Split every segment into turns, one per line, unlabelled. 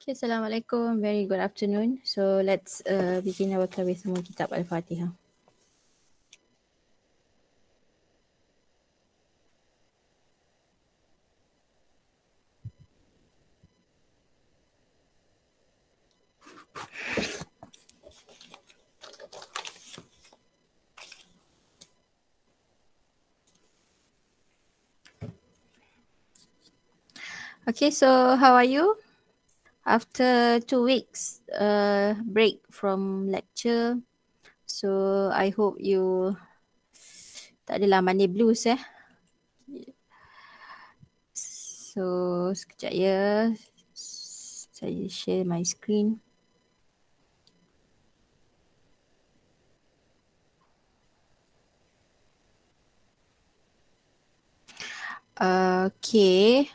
Okay, Assalamualaikum. Very good afternoon. So let's uh, begin our class with Kitab Al-Fatihah. Okay, so how are you? After two weeks uh, break from lecture, so I hope you tak adalah money blues eh. So sekejap ya, saya share my screen. Okay.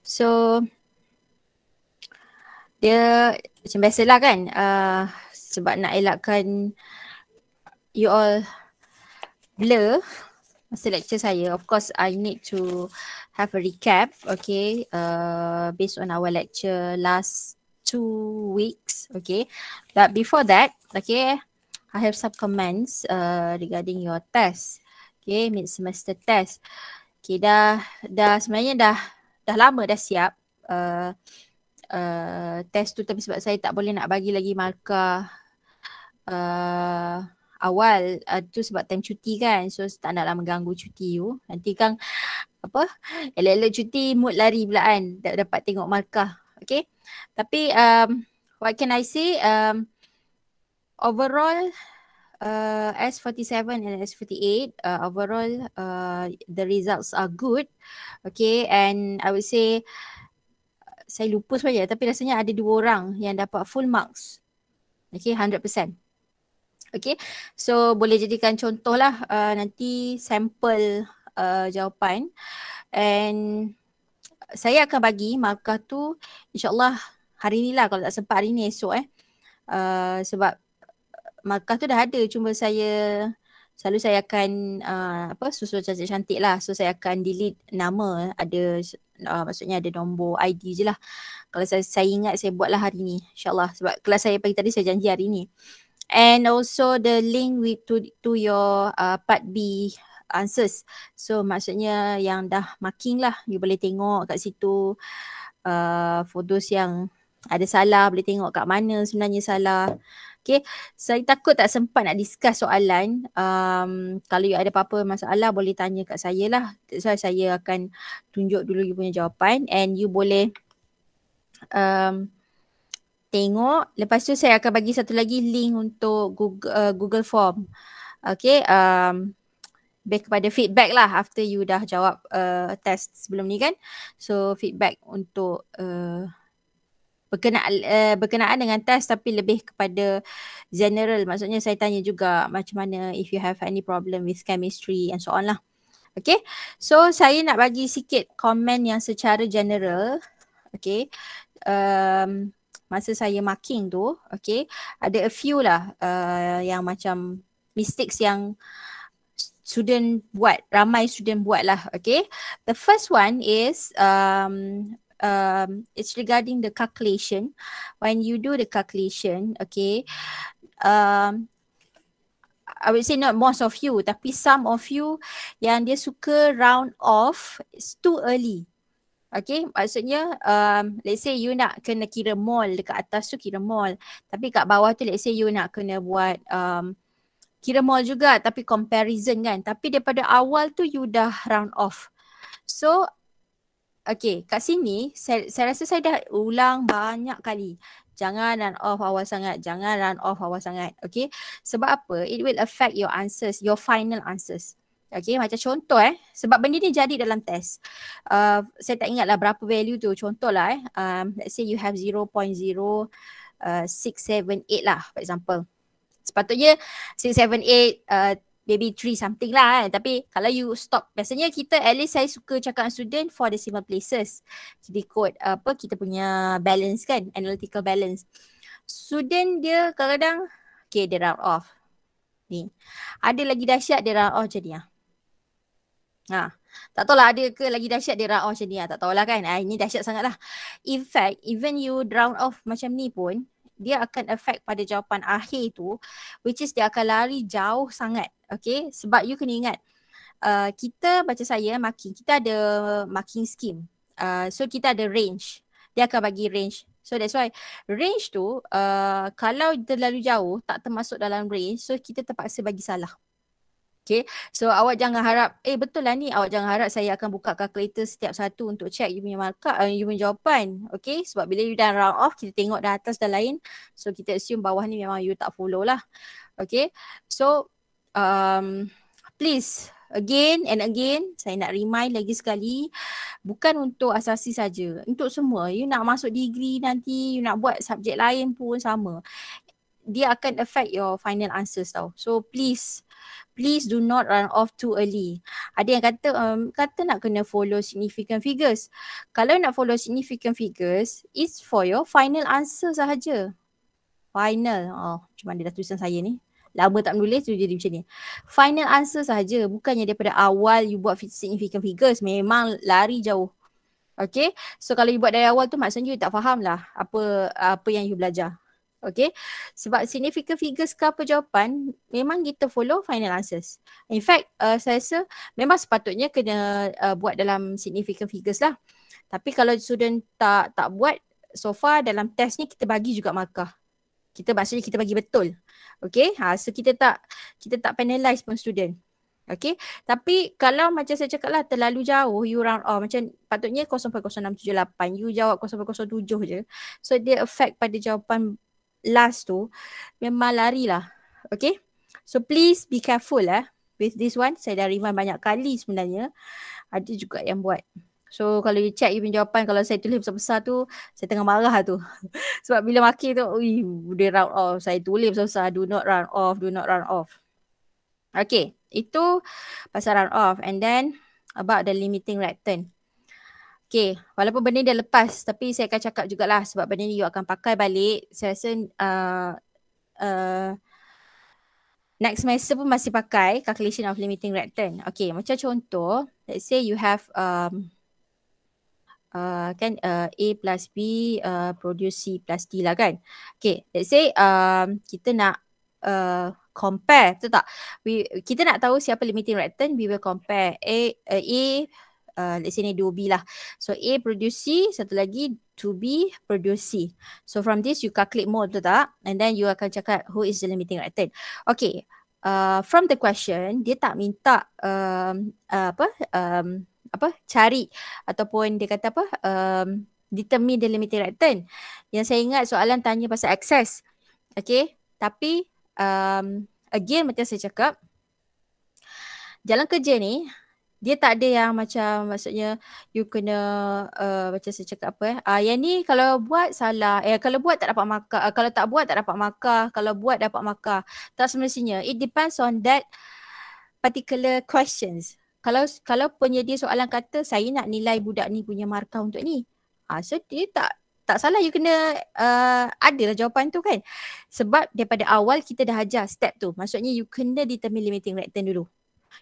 So dia macam biasalah kan uh, sebab nak elakkan you all blur masa lecture saya. Of course I need to have a recap okay uh, based on our lecture last two weeks okay. But before that okay I have some comments uh, regarding your test okay mid semester test. Okay dah dah sebenarnya dah dah lama dah siap uh, uh, test tu. Tapi sebab saya tak boleh nak bagi lagi markah uh, awal uh, tu sebab time cuti kan. So tak naklah mengganggu cuti tu nanti kan apa elok-elok cuti mood lari pula kan. Tak dapat tengok markah. Okay? Tapi um, what can I say? Um, overall uh, S47 and S48 uh, overall uh, the results are good. Okay? And I would say saya lupa sebenarnya tapi rasanya ada dua orang yang dapat full marks. Okay 100% okay so boleh jadikan contoh lah uh, nanti sampel uh, jawapan. And saya akan bagi markah tu insyaAllah hari ni lah kalau tak sempat hari ni esok eh. Uh, sebab markah tu dah ada cuma saya selalu saya akan uh, apa susun cantik-cantik lah. So saya akan delete nama ada uh, maksudnya ada nombor ID je lah. Kalau saya, saya ingat saya buatlah hari ni insyaAllah. Sebab kelas saya pagi tadi saya janji hari ni. And also the link with to to your uh, part B answers. So maksudnya yang dah marking lah you boleh tengok kat situ. Uh, fotos yang ada salah boleh tengok kat mana sebenarnya salah Okay, saya takut tak sempat nak discuss soalan. Um, kalau you ada apa-apa masalah boleh tanya kat saya lah. So, saya akan tunjuk dulu you punya jawapan and you boleh um, tengok. Lepas tu saya akan bagi satu lagi link untuk Google, uh, Google Form. Okay, um, back kepada feedback lah after you dah jawab uh, test sebelum ni kan. So feedback untuk uh, berkenaan uh, berkenaan dengan test tapi lebih kepada general. Maksudnya saya tanya juga macam mana if you have any problem with chemistry and so on lah. Okay? So saya nak bagi sikit komen yang secara general. Okay? Um, masa saya marking tu okay? Ada a few lah uh, yang macam mistakes yang student buat ramai student buat lah okay? The first one is um, um, it's regarding the calculation. When you do the calculation, okay, um, I would say not most of you, tapi some of you yang dia suka round off, it's too early. Okay, maksudnya um, let's say you nak kena kira mol dekat atas tu kira mol. Tapi kat bawah tu let's say you nak kena buat um, kira mol juga tapi comparison kan. Tapi daripada awal tu you dah round off. So Okay, kat sini saya, saya rasa saya dah ulang banyak kali. Jangan run off awal sangat. Jangan run off awal sangat. Okay. Sebab apa? It will affect your answers, your final answers. Okay, macam contoh eh. Sebab benda ni jadi dalam test. Uh, saya tak ingat lah berapa value tu. Contoh lah eh. Um, let's say you have 0.0678 uh, lah for example. Sepatutnya 678 uh, maybe three something lah kan. Tapi kalau you stop, biasanya kita at least saya suka cakap student for decimal places. Jadi code apa kita punya balance kan, analytical balance. Student dia kadang-kadang, okay dia round off. Ni. Ada lagi dahsyat dia round off jadi lah. Ha. Tak tahu lah ada ke lagi dahsyat dia round off macam ni lah. Tak tahu lah kan. Ah, ini dahsyat sangat lah. In fact, even you round off macam ni pun, dia akan affect pada jawapan akhir tu which is dia akan lari jauh sangat. Okay. Sebab you kena ingat, uh, kita baca saya marking, kita ada marking scheme. Uh, so kita ada range. Dia akan bagi range. So that's why range tu uh, kalau terlalu jauh tak termasuk dalam range so kita terpaksa bagi salah. Okay, so awak jangan harap, eh betul lah ni, awak jangan harap saya akan buka calculator setiap satu untuk check you punya markah, uh, you punya jawapan. Okay, sebab bila you dah round off, kita tengok dah atas dan lain. So kita assume bawah ni memang you tak follow lah. Okay, so um, please again and again, saya nak remind lagi sekali, bukan untuk asasi saja, untuk semua. You nak masuk degree nanti, you nak buat subjek lain pun sama. Dia akan affect your final answers tau. So please, please do not run off too early. Ada yang kata um, kata nak kena follow significant figures. Kalau nak follow significant figures, it's for your final answer sahaja. Final. Oh, cuma dia dah tulisan saya ni. Lama tak menulis tu jadi macam ni. Final answer sahaja. Bukannya daripada awal you buat significant figures. Memang lari jauh. Okay. So kalau you buat dari awal tu maksudnya you tak faham lah apa apa yang you belajar. Okay. Sebab significant figures ke apa jawapan, memang kita follow final answers. In fact, uh, saya rasa memang sepatutnya kena uh, buat dalam significant figures lah. Tapi kalau student tak tak buat, so far dalam test ni kita bagi juga markah. Kita maksudnya kita bagi betul. Okay. Ha, so kita tak kita tak penalize pun student. Okay. Tapi kalau macam saya cakap lah terlalu jauh you round off macam patutnya 0.0678 you jawab 0.07 je. So dia affect pada jawapan last tu memang lari lah. Okay. So please be careful eh. With this one saya dah remind banyak kali sebenarnya. Ada juga yang buat. So kalau you check you punya jawapan kalau saya tulis besar-besar tu saya tengah marah tu. Sebab bila maki tu ui dia round off. Saya tulis besar-besar do not run off, do not run off. Okay. Itu pasal run off and then about the limiting return. Okay, walaupun benda ni dah lepas tapi saya akan cakap jugalah sebab benda ni you akan pakai balik. Saya rasa uh, uh, next semester pun masih pakai calculation of limiting return. Okay, macam contoh, let's say you have um, uh, kan uh, A plus B uh, produce C plus D lah kan. Okay, let's say um, kita nak uh, compare, betul tak? We, kita nak tahu siapa limiting return, we will compare A, uh, A uh, let's say ni 2B lah. So A produce C, satu lagi 2B produce C. So from this you calculate more betul tak? And then you akan cakap who is the limiting return. Okay. Uh, from the question, dia tak minta um, uh, apa um, apa cari ataupun dia kata apa um, determine the limiting return. Yang saya ingat soalan tanya pasal access. Okay. Tapi um, again macam saya cakap, jalan kerja ni dia tak ada yang macam maksudnya you kena uh, macam saya cakap apa eh. Uh, yang ni kalau buat salah. Eh kalau buat tak dapat markah. Uh, kalau tak buat tak dapat markah. Kalau buat dapat markah. Tak semestinya. It depends on that particular questions. Kalau kalau penyedia soalan kata saya nak nilai budak ni punya markah untuk ni. Uh, so dia tak tak salah you kena uh, adalah jawapan tu kan. Sebab daripada awal kita dah ajar step tu. Maksudnya you kena determine limiting return dulu.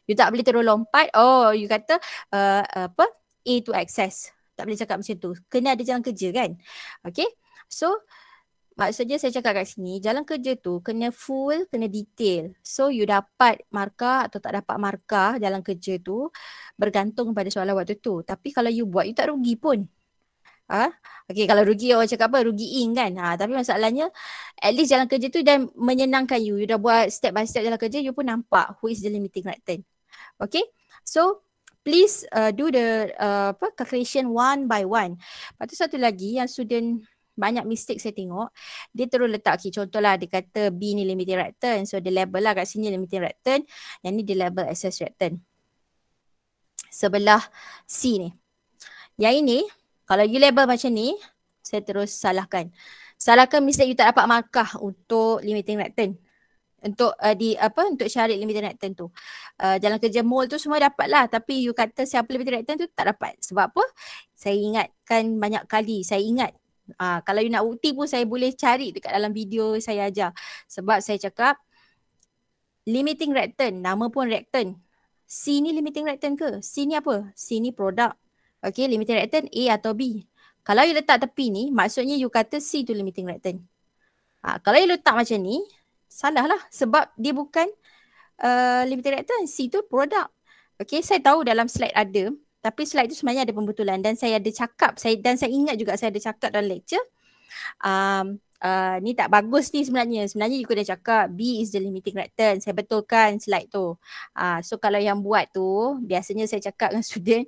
You tak boleh terus lompat. Oh, you kata uh, apa? A to access. Tak boleh cakap macam tu. Kena ada jalan kerja kan? Okay. So, maksudnya saya cakap kat sini, jalan kerja tu kena full, kena detail. So, you dapat markah atau tak dapat markah jalan kerja tu bergantung pada soalan waktu tu. Tapi kalau you buat, you tak rugi pun. Ha? Okay, kalau rugi orang cakap apa? Rugi in kan? Ha, tapi masalahnya at least jalan kerja tu dan menyenangkan you. You dah buat step by step jalan kerja, you pun nampak who is the limiting return. Okay, so please uh, do the uh, apa calculation one by one. Lepas tu satu lagi yang student banyak mistake saya tengok, dia terus letak, okay, contohlah dia kata B ni limiting return. So dia label lah kat sini limiting return. Yang ni dia label access return. Sebelah C ni. Yang ini, kalau you label macam ni, saya terus salahkan. Salahkan mistake you tak dapat markah untuk limiting return. Untuk uh, di apa untuk syarat limiting return tu. Uh, jalan kerja mall tu semua dapat lah. Tapi you kata siapa limiting return tu tak dapat. Sebab apa? Saya ingatkan banyak kali. Saya ingat. Uh, kalau you nak bukti pun saya boleh cari dekat dalam video saya ajar. Sebab saya cakap limiting return, nama pun return. C ni limiting reactant ke? C ni apa? C ni produk. Okay, limiting reactant A atau B. Kalau you letak tepi ni, maksudnya you kata C tu limiting reactant. Ha, kalau you letak macam ni, salah lah. Sebab dia bukan uh, limiting reactant. C tu produk. Okay, saya tahu dalam slide ada. Tapi slide tu sebenarnya ada pembetulan. Dan saya ada cakap. Saya, dan saya ingat juga saya ada cakap dalam lecture. Um, uh, ni tak bagus ni sebenarnya. Sebenarnya you kena cakap B is the limiting reactant. Saya betulkan slide tu. Uh, so kalau yang buat tu, biasanya saya cakap dengan student.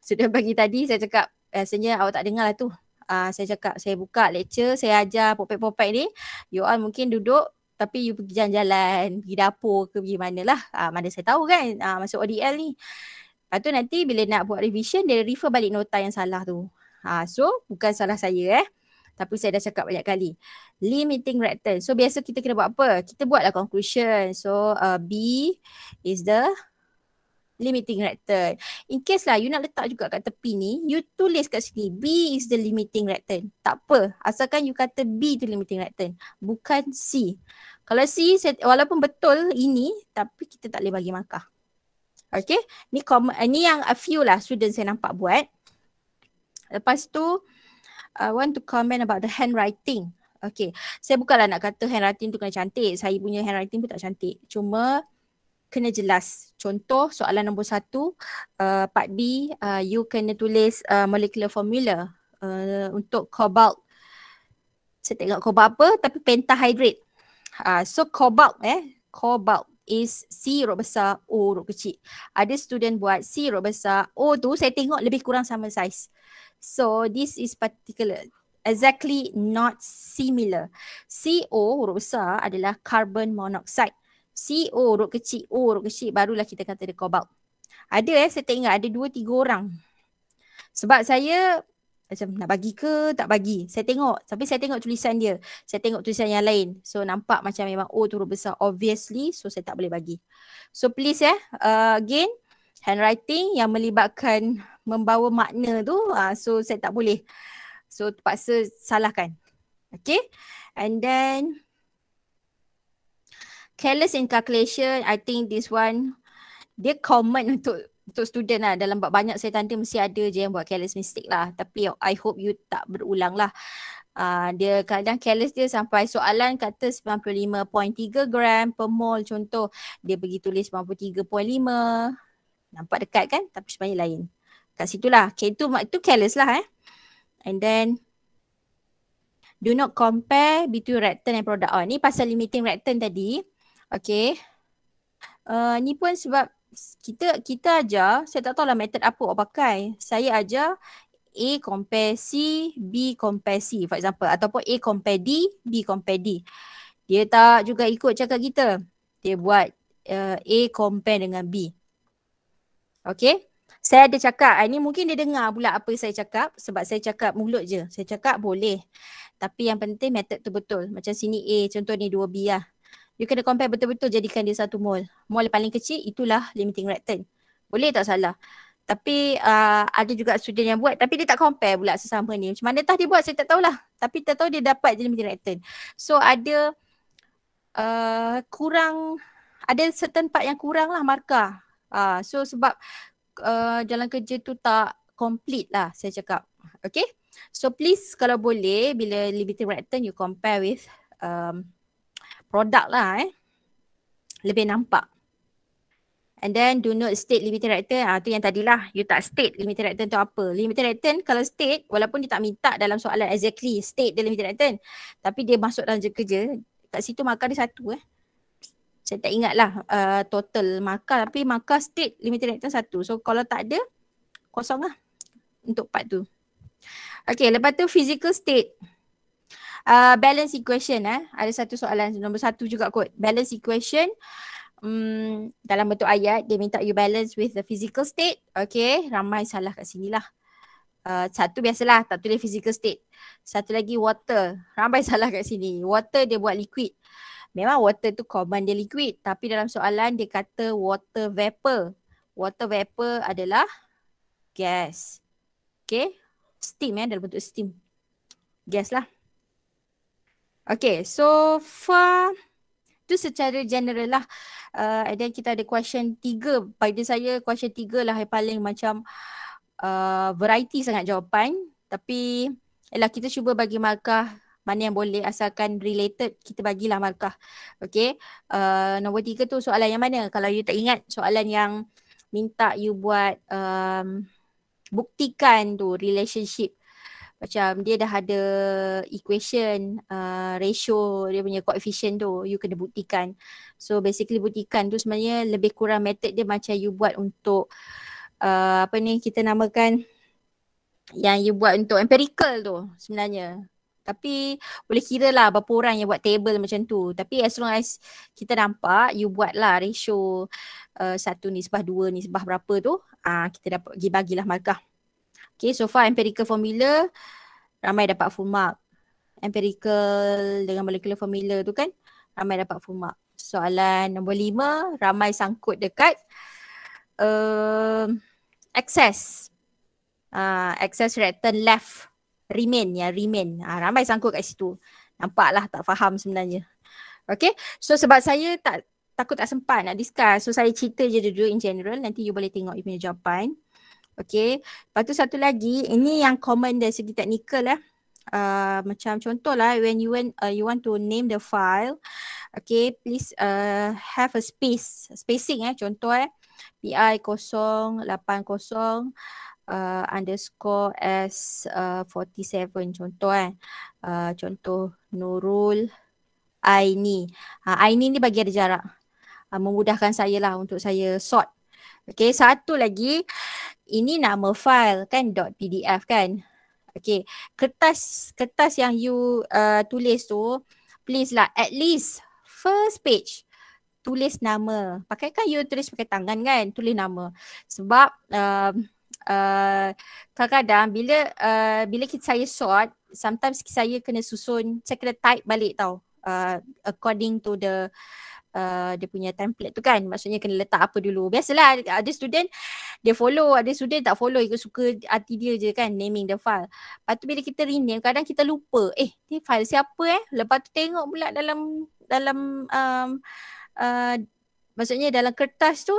Student pagi tadi saya cakap, biasanya awak tak dengar lah tu. Uh, saya cakap, saya buka lecture, saya ajar popek-popek ni. You all mungkin duduk tapi you pergi jalan-jalan, pergi dapur ke pergi mana lah. Uh, mana saya tahu kan uh, masuk ODL ni. Lepas tu nanti bila nak buat revision, dia refer balik nota yang salah tu. Uh, so bukan salah saya eh. Tapi saya dah cakap banyak kali. Limiting reactant. So biasa kita kena buat apa? Kita buatlah conclusion. So uh, B is the limiting reactant. In case lah you nak letak juga kat tepi ni, you tulis kat sini B is the limiting reactant. Tak apa. Asalkan you kata B tu limiting reactant. Bukan C. Kalau C, walaupun betul ini, tapi kita tak boleh bagi markah. Okay. Ni, ni yang a few lah student saya nampak buat. Lepas tu, I want to comment about the handwriting. Okay, saya bukanlah nak kata handwriting tu kena cantik. Saya punya handwriting pun tak cantik. Cuma kena jelas. Contoh soalan nombor satu, uh, part B, uh, you kena tulis uh, molecular formula uh, untuk cobalt. Saya tengok cobalt apa tapi pentahydrate. Uh, so cobalt eh, cobalt is C huruf besar, O huruf kecil. Ada student buat C huruf besar, O tu saya tengok lebih kurang sama size. So this is particular exactly not similar. CO huruf besar adalah carbon monoxide. CO huruf kecil, O huruf kecil barulah kita kata dia cobalt. Ada eh, saya tak ingat ada dua tiga orang. Sebab saya macam nak bagi ke tak bagi. Saya tengok tapi saya tengok tulisan dia. Saya tengok tulisan yang lain. So nampak macam memang O tu huruf besar obviously so saya tak boleh bagi. So please eh uh, again handwriting yang melibatkan membawa makna tu uh, so saya tak boleh so terpaksa salahkan okay and then careless in calculation i think this one dia common untuk untuk student lah dalam banyak saya tanda mesti ada je yang buat careless mistake lah tapi i hope you tak berulang lah uh, dia kadang careless dia sampai soalan kata 95.3 gram per mol contoh dia pergi tulis 93.5 Nampak dekat kan? Tapi sebenarnya lain. Kat situ lah. Okay, itu, itu careless lah eh. And then, do not compare between reactant and product. Oh, ni pasal limiting reactant tadi. Okay. Uh, ni pun sebab kita kita ajar, saya tak tahu lah method apa awak pakai. Saya ajar A compare C, B compare C for example. Ataupun A compare D, B compare D. Dia tak juga ikut cakap kita. Dia buat uh, A compare dengan B. Okay. Saya ada cakap, ini mungkin dia dengar pula apa saya cakap sebab saya cakap mulut je. Saya cakap boleh. Tapi yang penting method tu betul. Macam sini A, contoh ni 2B lah. You kena compare betul-betul jadikan dia satu mol. Mol paling kecil itulah limiting reactant. Boleh tak salah? Tapi uh, ada juga student yang buat tapi dia tak compare pula sesama ni. Macam mana tah dia buat saya tak tahulah. Tapi tak tahu dia dapat je limiting reactant. So ada uh, kurang, ada certain part yang kurang lah markah. Uh, so sebab uh, jalan kerja tu tak complete lah saya cakap. Okay. So please kalau boleh bila limited return you compare with um, product lah eh. Lebih nampak. And then do not state limited return. Ah tu yang tadilah you tak state limited return tu apa. Limited return kalau state walaupun dia tak minta dalam soalan exactly state the limited return. Tapi dia masuk dalam kerja kat situ markah dia satu eh saya tak ingat lah uh, total markah tapi markah state limited return satu. So kalau tak ada kosong lah untuk part tu. Okay lepas tu physical state. Uh, balance equation eh. Ada satu soalan nombor satu juga kot. Balance equation um, dalam bentuk ayat dia minta you balance with the physical state. Okay ramai salah kat sini lah. Uh, satu biasalah tak tulis physical state. Satu lagi water. Ramai salah kat sini. Water dia buat liquid memang water tu common dia liquid tapi dalam soalan dia kata water vapor. Water vapor adalah gas. Okay. Steam ya dalam bentuk steam. Gas lah. Okay so for tu secara general lah. Uh, and then kita ada question tiga. Pada saya question tiga lah yang paling macam uh, variety sangat jawapan. Tapi ialah kita cuba bagi markah mana yang boleh asalkan related kita bagilah markah. Okay. Uh, nombor tiga tu soalan yang mana? Kalau you tak ingat soalan yang minta you buat um, buktikan tu relationship macam dia dah ada equation uh, ratio dia punya coefficient tu you kena buktikan. So basically buktikan tu sebenarnya lebih kurang method dia macam you buat untuk uh, apa ni kita namakan yang you buat untuk empirical tu sebenarnya. Tapi boleh kira lah berapa orang yang buat table macam tu. Tapi as long as kita nampak you buat lah ratio uh, satu ni sebah dua ni sebah berapa tu uh, kita dapat bagi bagilah markah Okay, so far empirical formula ramai dapat full mark. Empirical dengan molecular formula tu kan ramai dapat full mark. Soalan nombor lima, ramai sangkut dekat uh, access. Uh, access return left remain ya remain. Uh, ramai sangkut kat situ. Nampaklah tak faham sebenarnya. Okay, so sebab saya tak takut tak sempat nak discuss. So saya cerita je dulu in general. Nanti you boleh tengok you punya jawapan. Okay. Lepas tu satu lagi, ini yang common dari segi teknikal lah. Uh, macam contoh lah, when you want, uh, you want to name the file, okay, please uh, have a space, spacing eh, contoh eh, PI 080 uh, underscore S47 uh, contoh eh. Uh, contoh Nurul Aini. Uh, Aini ni bagi ada jarak. Uh, memudahkan saya lah untuk saya sort. Okay, satu lagi ini nama file kan .pdf kan. Okay, kertas kertas yang you uh, tulis tu please lah at least first page tulis nama. Pakai kan you tulis pakai tangan kan, tulis nama. Sebab uh, uh, kadang-kadang bila uh, bila kita saya sort, sometimes saya kena susun, saya kena type balik tau. Uh, according to the Uh, dia punya template tu kan. Maksudnya kena letak apa dulu. Biasalah ada student dia follow ada student tak follow ikut suka hati dia je kan naming the file. Lepas tu bila kita rename kadang kita lupa eh ni file siapa eh? Lepas tu tengok pula dalam dalam um, uh, maksudnya dalam kertas tu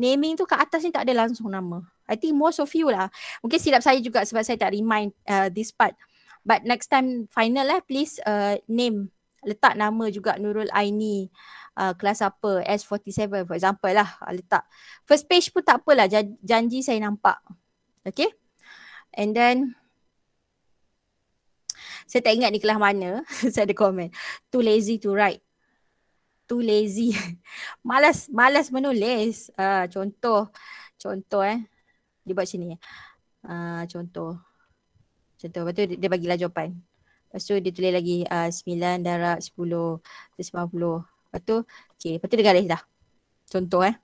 naming tu kat atas ni tak ada langsung nama. I think most of you lah. Mungkin silap saya juga sebab saya tak remind uh, this part. But next time final lah please uh, name letak nama juga Nurul Aini uh, kelas apa? S47 for example lah uh, letak. First page pun tak apalah janji saya nampak. Okay? And then saya tak ingat ni kelas mana saya ada komen too lazy to write. Too lazy. Malas malas menulis. Uh, contoh contoh eh. Dia buat sini uh, contoh. Contoh lepas tu dia, dia bagilah jawapan Lepas tu dia tulis lagi uh, 9 darab 10 90 Lepas tu, okay, lepas tu dia garis dah. Contoh eh.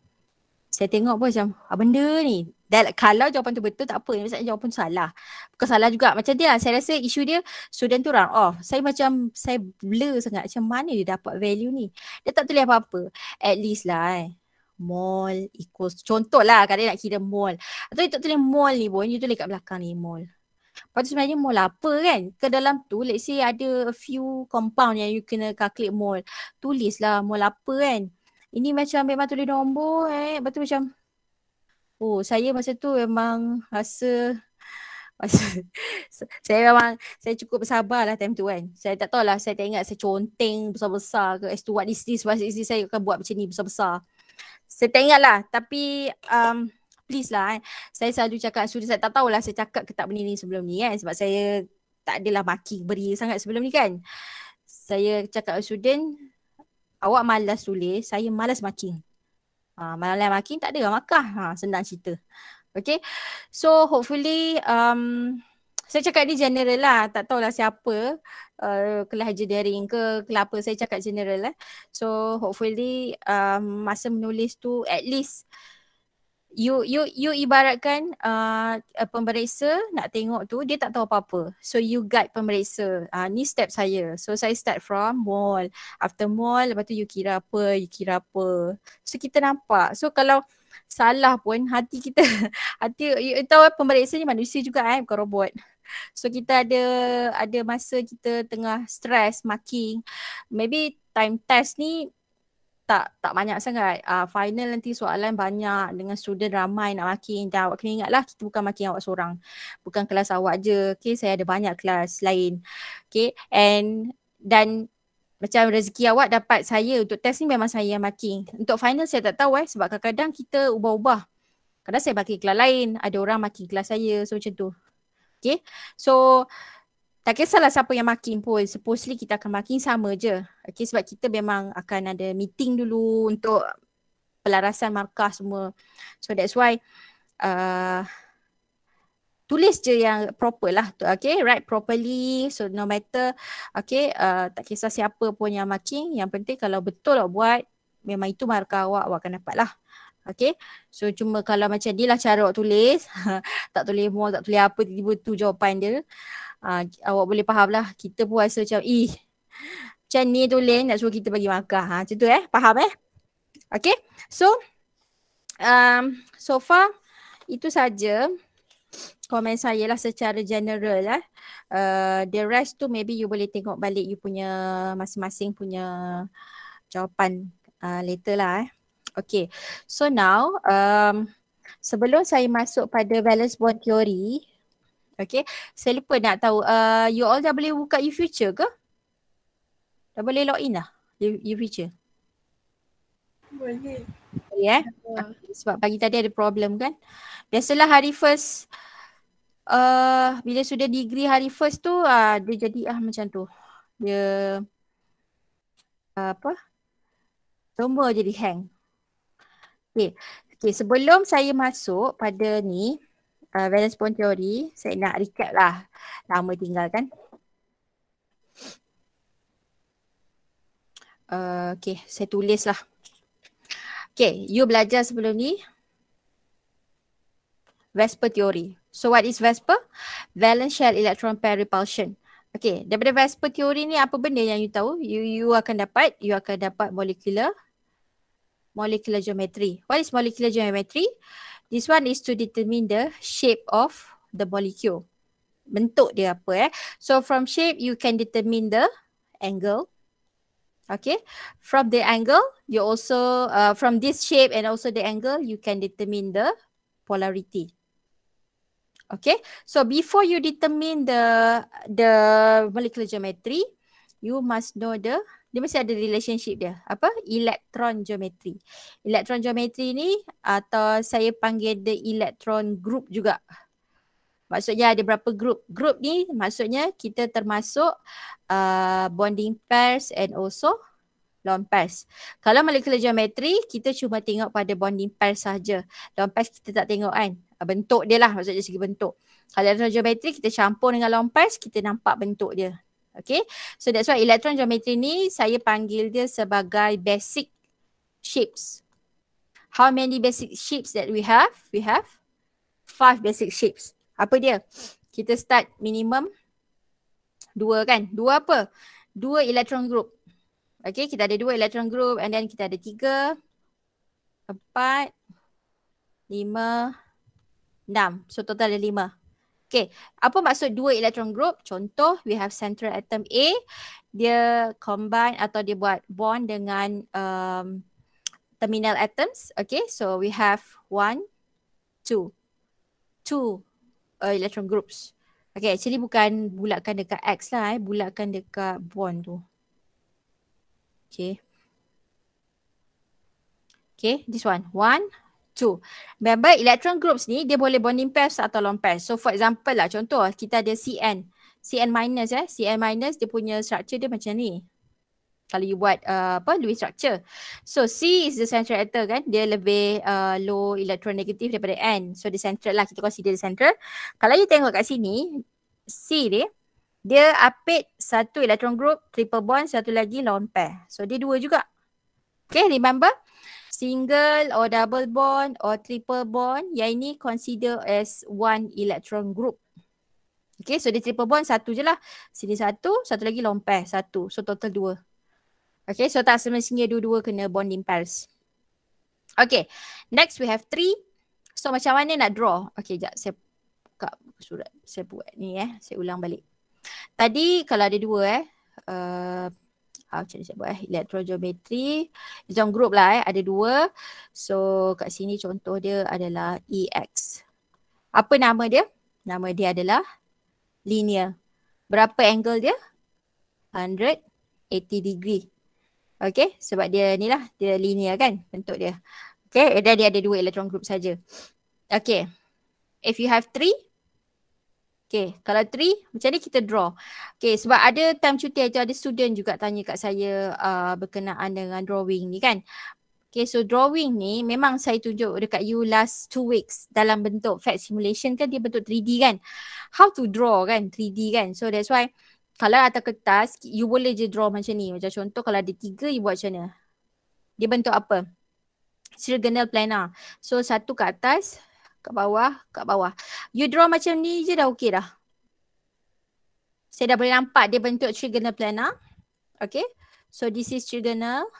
Saya tengok pun macam, apa benda ni? Dan kalau jawapan tu betul tak apa. Maksudnya jawapan tu salah. Bukan salah juga. Macam dia lah. Saya rasa isu dia, student tu orang, oh saya macam, saya blur sangat. Macam mana dia dapat value ni? Dia tak tulis apa-apa. At least lah eh. Mall equals, contoh lah kalau dia nak kira mall. Atau dia tak tulis mall ni pun, dia tulis kat belakang ni mall. Lepas tu sebenarnya mol apa kan? Ke dalam tu let's say ada a few compound yang you kena calculate mol. Tulislah mol apa kan? Ini macam memang tulis nombor eh. Lepas tu macam Oh saya masa tu memang rasa Masa, saya memang saya cukup bersabar lah time tu kan. Saya tak tahu lah saya tak ingat saya conteng besar-besar ke as to what is this, what is this saya akan buat macam ni besar-besar. Saya tak ingat lah tapi um, please lah eh. Saya selalu cakap student saya tak tahulah saya cakap ke tak benda ni sebelum ni kan sebab saya tak adalah maki beri sangat sebelum ni kan. Saya cakap student awak malas tulis, saya malas marking. Ha, malas marking tak ada makah. Ha, senang cerita. Okay. So hopefully um, saya cakap ni general lah. Tak tahulah siapa uh, kelas engineering ke kelas apa. Saya cakap general lah. So hopefully um, masa menulis tu at least you you you ibaratkan uh, pemeriksa nak tengok tu dia tak tahu apa-apa. So you guide pemeriksa. Uh, ni step saya. So saya start from mall. After mall lepas tu you kira apa, you kira apa. So kita nampak. So kalau salah pun hati kita hati you tahu pemeriksa ni manusia juga eh bukan robot. So kita ada ada masa kita tengah stress marking. Maybe time test ni tak tak banyak sangat. Uh, final nanti soalan banyak dengan student ramai nak makin dan awak kena ingat lah kita bukan makin awak seorang. Bukan kelas awak je. Okay saya ada banyak kelas lain. Okay and dan macam rezeki awak dapat saya untuk test ni memang saya yang makin. Untuk final saya tak tahu eh sebab kadang-kadang kita ubah-ubah. Kadang saya makin kelas lain, ada orang makin kelas saya so macam tu. Okay so tak kisahlah siapa yang makin pun supposedly kita akan makin sama je okay sebab kita memang akan ada meeting dulu untuk pelarasan markah semua so that's why uh, tulis je yang proper lah okay write properly so no matter okay uh, tak kisah siapa pun yang makin yang penting kalau betul awak buat memang itu markah awak awak akan dapat lah Okay. So cuma kalau macam ni lah cara awak tulis. tak tulis more, tak tulis apa. Tiba-tiba tu jawapan dia uh, awak boleh faham lah kita pun rasa macam ih macam ni tulis nak suruh kita bagi makan ha, macam tu eh faham eh okay so um, so far itu saja komen saya lah secara general lah. Uh, the rest tu maybe you boleh tengok balik you punya masing-masing punya jawapan uh, later lah eh. Okay. So now um, sebelum saya masuk pada balance bond theory Okay. Saya lupa nak tahu. Uh, you all dah boleh buka U-Future ke? Dah boleh login dah U-Future?
Boleh.
Boleh eh? Okay. Sebab pagi tadi ada problem kan? Biasalah hari first. Uh, bila sudah degree hari first tu uh, dia jadi ah macam tu. Dia uh, apa? Semua jadi hang. Okay. okay. Sebelum saya masuk pada ni uh, valence bond theory saya nak recap lah lama tinggal kan. Uh, okay saya tulis lah. Okay you belajar sebelum ni? Vesper theory. So what is Vesper valence shell electron pair repulsion. Okay daripada Vesper theory ni apa benda yang you tahu? You you akan dapat you akan dapat molecular molecular geometry. What is molecular geometry This one is to determine the shape of the molecule. Bentuk dia apa eh. So from shape you can determine the angle. Okay. From the angle you also uh, from this shape and also the angle you can determine the polarity. Okay. So before you determine the the molecular geometry you must know the dia mesti ada relationship dia. Apa? Electron geometry. Electron geometry ni atau saya panggil the electron group juga. Maksudnya ada berapa group? Group ni maksudnya kita termasuk uh, bonding pairs and also lone pairs. Kalau molecular geometry kita cuma tengok pada bonding pairs saja. Lone pairs kita tak tengok kan. Bentuk dia lah maksudnya segi bentuk. Kalau electron geometry kita campur dengan lone pairs kita nampak bentuk dia. Okay. So that's why electron geometry ni saya panggil dia sebagai basic shapes. How many basic shapes that we have? We have five basic shapes. Apa dia? Kita start minimum dua kan? Dua apa? Dua electron group. Okay, kita ada dua electron group and then kita ada tiga, empat, lima, enam. So total ada lima. Okay, apa maksud dua electron group? Contoh, we have central atom A. Dia combine atau dia buat bond dengan um, terminal atoms. Okay, so we have one, two. Two uh, electron groups. Okay, actually bukan bulatkan dekat X lah eh. Bulatkan dekat bond tu. Okay. Okay, this one. One, two. Remember electron groups ni dia boleh bonding pairs atau lone pairs. So for example lah contoh kita ada CN. CN minus eh. CN minus dia punya structure dia macam ni. Kalau you buat uh, apa Lewis structure. So C is the central atom kan. Dia lebih uh, low electron negative daripada N. So the central lah kita consider the central. Kalau you tengok kat sini C ni dia apit satu electron group triple bond satu lagi lone pair. So dia dua juga. Okay remember single or double bond or triple bond yang ini consider as one electron group. Okay, so dia triple bond satu je lah. Sini satu, satu lagi lone pair, satu. So total dua. Okay, so tak semestinya dua-dua kena bonding pairs. Okay, next we have three. So macam mana nak draw? Okay, sekejap saya buka surat. Saya buat ni eh, saya ulang balik. Tadi kalau ada dua eh, uh, Ha, macam mana saya buat eh. Elektrogeometri. Dalam group lah eh. Ada dua. So kat sini contoh dia adalah EX. Apa nama dia? Nama dia adalah linear. Berapa angle dia? 180 degree. Okay, sebab dia ni lah, dia linear kan bentuk dia. Okay, dan dia ada dua elektron group saja. Okay, if you have three, okay, kalau three, macam ni kita draw. Okay, sebab ada time cuti itu ada student juga tanya kat saya uh, berkenaan dengan drawing ni kan. Okay, so drawing ni memang saya tunjuk dekat you last two weeks dalam bentuk fact simulation kan dia bentuk 3D kan. How to draw kan 3D kan. So that's why kalau atas kertas, you boleh je draw macam ni. Macam contoh kalau ada tiga, you buat macam mana? Dia bentuk apa? Trigonal planar. So satu kat atas, kat bawah, kat bawah. You draw macam ni je dah okey dah. Saya dah boleh nampak dia bentuk trigonal planar. Okay. So this is trigonal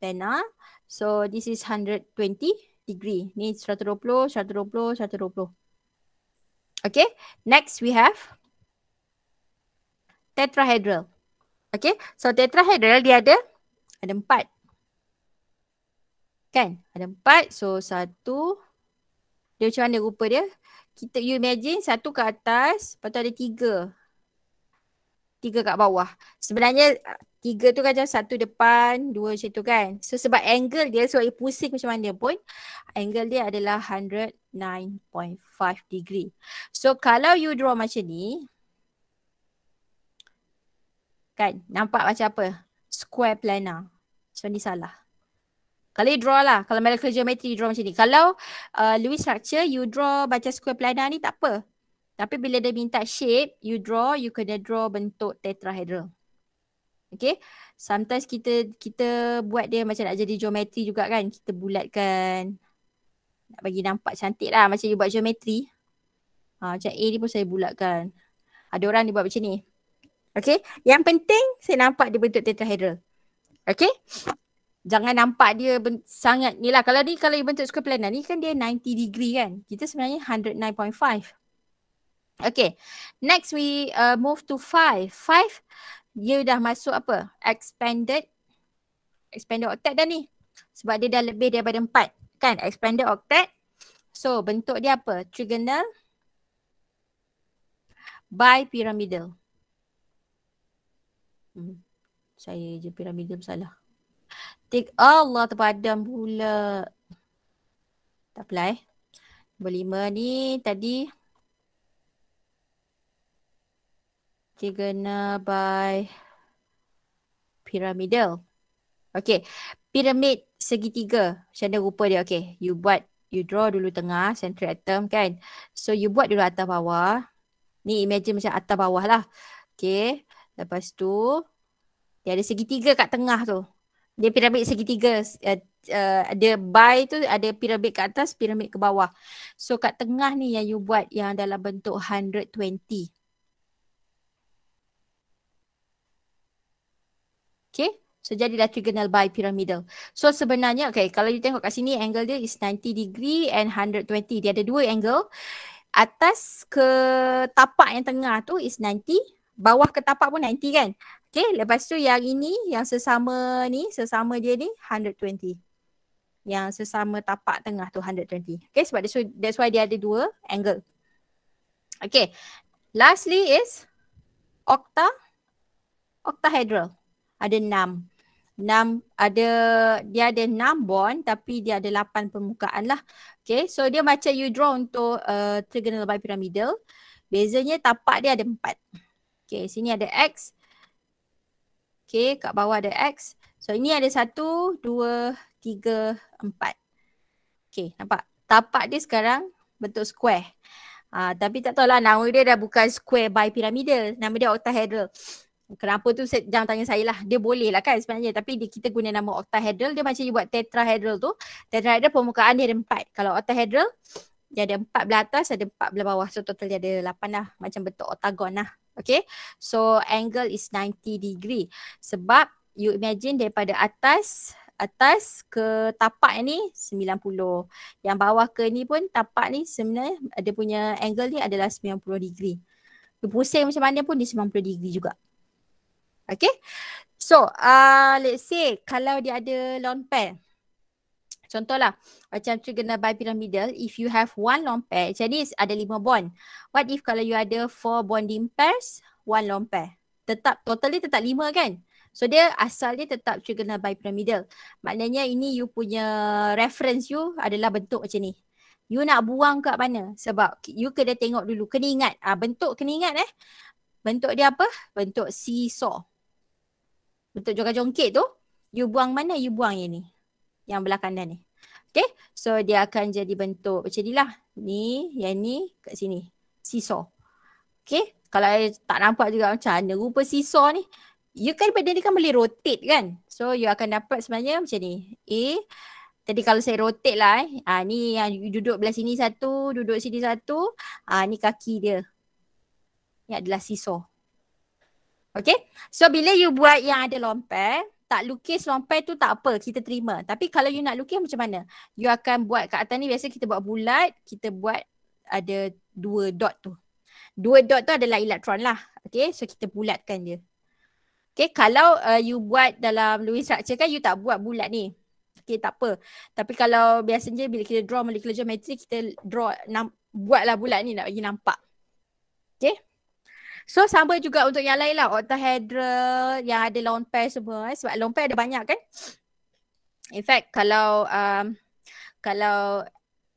planar. So this is 120 degree. Ni 120, 120, 120. Okay. Next we have tetrahedral. Okay, so tetrahedral dia ada ada empat. Kan? Ada empat. So satu. Dia macam mana rupa dia? Kita you imagine satu ke atas. Lepas tu ada tiga. Tiga kat bawah. Sebenarnya tiga tu macam satu depan. Dua macam tu kan. So sebab angle dia. Sebab dia pusing macam mana pun. Angle dia adalah 109.5 degree. So kalau you draw macam ni. Kan? Nampak macam apa? Square planar. So ni salah. Kalau you draw lah. Kalau molecular geometry you draw macam ni. Kalau uh, Lewis structure you draw baca square planar ni tak apa. Tapi bila dia minta shape, you draw, you kena draw bentuk tetrahedral. Okay. Sometimes kita kita buat dia macam nak jadi geometri juga kan. Kita bulatkan. Nak bagi nampak cantik lah macam you buat geometri. Ha, macam A ni pun saya bulatkan. Ada orang ni buat macam ni. Okay. Yang penting saya nampak dia bentuk tetrahedral. Okay. Jangan nampak dia ben- sangat ni lah. Kalau ni kalau dia bentuk square planar ni kan dia 90 degree kan. Kita sebenarnya 109.5. Okay. Next we uh, move to 5. 5 dia dah masuk apa? Expanded. Expanded octet dah ni. Sebab dia dah lebih daripada 4. Kan? Expanded octet. So bentuk dia apa? Trigonal. Bipyramidal. Hmm. Saya je piramida bersalah. Tik Allah terpadam pula. Tak apalah eh. Nombor lima ni tadi. Tiga na by pyramidal. Okay. Piramid segitiga. Macam mana rupa dia? Okay. You buat. You draw dulu tengah. Central atom kan. So you buat dulu atas bawah. Ni imagine macam atas bawah lah. Okay. Lepas tu dia ada segitiga kat tengah tu. Dia piramid segitiga. Uh, uh, ada by tu ada piramid kat atas, piramid ke bawah. So kat tengah ni yang you buat yang dalam bentuk 120. Okay. So jadilah trigonal bipyramidal. So sebenarnya okay kalau you tengok kat sini angle dia is 90 degree and 120. Dia ada dua angle. Atas ke tapak yang tengah tu is 90 bawah ke tapak pun 90 kan. Okay, lepas tu yang ini, yang sesama ni, sesama dia ni 120. Yang sesama tapak tengah tu 120. Okay, sebab why, that's why dia ada dua angle. Okay, lastly is octa, octahedral. Ada enam. Enam, ada, dia ada enam bond tapi dia ada lapan permukaan lah. Okay, so dia macam you draw untuk uh, trigonal bipyramidal. Bezanya tapak dia ada empat. Okay, sini ada X. Okay, kat bawah ada X. So, ini ada satu, dua, tiga, empat. Okay, nampak? Tapak dia sekarang bentuk square. Uh, tapi tak tahulah nama dia dah bukan square by pyramidal. Nama dia octahedral. Kenapa tu jangan tanya saya lah. Dia boleh lah kan sebenarnya. Tapi dia, kita guna nama octahedral. Dia macam you buat tetrahedral tu. Tetrahedral permukaan dia ada empat. Kalau octahedral, dia ada empat belah atas, ada empat belah bawah. So total dia ada lapan lah. Macam bentuk octagon lah. Okay. So angle is 90 degree. Sebab you imagine daripada atas atas ke tapak ni 90. Yang bawah ke ni pun tapak ni sebenarnya ada punya angle ni adalah 90 degree. You pusing macam mana pun dia 90 degree juga. Okay. So, uh, let's say kalau dia ada lone pair. Contohlah, macam trigonal bipyramidal, if you have one lone pair, jadi ada lima bond. What if kalau you ada four bonding pairs, one lone pair? Tetap, totally tetap lima kan? So dia asal dia tetap trigonal bipyramidal. Maknanya ini you punya reference you adalah bentuk macam ni. You nak buang kat mana? Sebab you kena tengok dulu. Kena ingat. Ah, bentuk kena ingat eh. Bentuk dia apa? Bentuk seesaw. Bentuk joget-jongkit tu. You buang mana? You buang yang ni yang belah kanan ni. Okay. So dia akan jadi bentuk macam ni lah. Ni, yang ni kat sini. Seesaw. Okay. Kalau tak nampak juga macam mana rupa seesaw ni. You kan benda ni kan boleh rotate kan. So you akan dapat sebenarnya macam ni. A. Tadi kalau saya rotate lah eh. Ha, ni yang duduk belah sini satu. Duduk sini satu. Ha, ni kaki dia. Ni adalah seesaw. Okay. So bila you buat yang ada lompat tak lukis lompat tu tak apa kita terima. Tapi kalau you nak lukis macam mana? You akan buat kat atas ni biasa kita buat bulat kita buat ada dua dot tu. Dua dot tu adalah elektron lah okay? So kita bulatkan dia. Okay kalau uh, you buat dalam Lewis structure kan you tak buat bulat ni. Okay tak apa. Tapi kalau biasanya bila kita draw molecular geometry kita draw nam- buatlah bulat ni nak bagi nampak. Okay So sama juga untuk yang lain lah octahedral yang ada lone pair semua eh. sebab lone pair ada banyak kan. In fact kalau um, kalau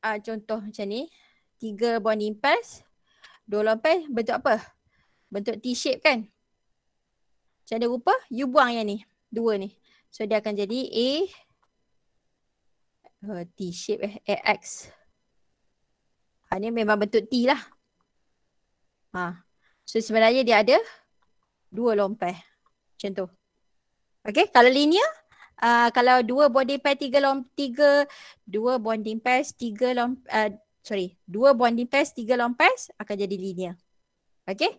uh, contoh macam ni tiga bonding pairs dua lone pair bentuk apa? Bentuk T-shape kan? Macam mana rupa? You buang yang ni. Dua ni. So dia akan jadi A uh, T-shape eh. AX. Ha, ni memang bentuk T lah. Ha. So sebenarnya dia ada dua lompat macam tu. Okay, kalau linear, uh, kalau dua bonding pair tiga lom tiga, dua bonding pairs tiga lom uh, sorry, dua bonding pairs tiga lompat akan jadi linear. Okay.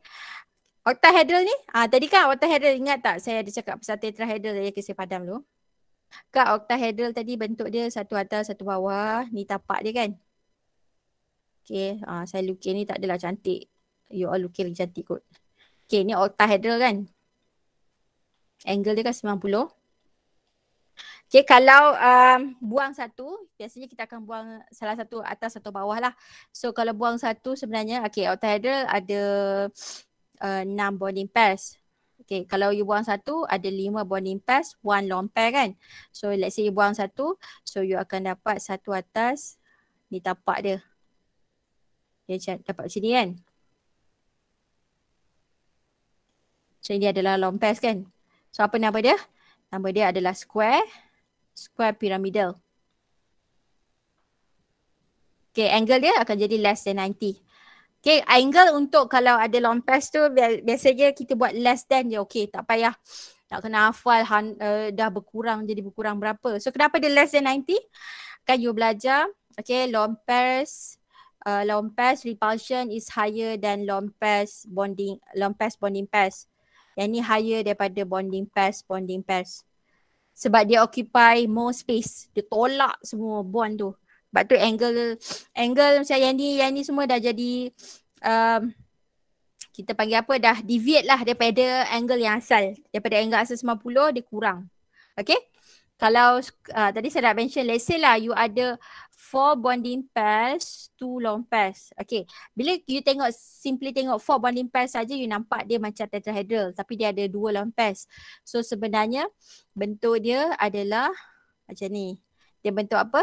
Octahedral ni, ah tadi kan octahedral ingat tak saya ada cakap pasal tetrahedral jadi saya padam dulu. Kak octahedral tadi bentuk dia satu atas satu bawah, ni tapak dia kan. Okay, ah, saya lukis ni tak adalah cantik you all looking lagi cantik kot. Okay, ni octahedral kan. Angle dia kan 90. Okay, kalau um, buang satu, biasanya kita akan buang salah satu atas atau bawah lah. So, kalau buang satu sebenarnya, okay, octahedral ada uh, 6 bonding pairs. Okay, kalau you buang satu, ada 5 bonding pairs, one lone pair kan. So, let's say you buang satu, so you akan dapat satu atas, ni tapak dia. Dia dapat macam ni kan. So ini adalah long pass kan. So apa nama dia? Nama dia adalah square. Square pyramidal. Okay, angle dia akan jadi less than 90. Okay, angle untuk kalau ada long pass tu biasanya kita buat less than je. Okay, tak payah nak kena hafal han, uh, dah berkurang jadi berkurang berapa. So kenapa dia less than 90? Kan you belajar. Okay, long pass. Uh, long pass repulsion is higher than long pass bonding long pass bonding pass. Yang ni higher daripada bonding pairs, bonding pairs. Sebab dia occupy more space. Dia tolak semua bond tu. Sebab tu angle, angle macam yang ni, yang ni semua dah jadi, um, kita panggil apa, dah deviate lah daripada angle yang asal. Daripada angle asal 90, dia kurang. Okay. Kalau uh, tadi saya dah mention, let's say lah you ada four bonding pairs, two long pairs. Okay. Bila you tengok, simply tengok four bonding pairs saja, you nampak dia macam tetrahedral. Tapi dia ada dua long pairs. So sebenarnya bentuk dia adalah macam ni. Dia bentuk apa?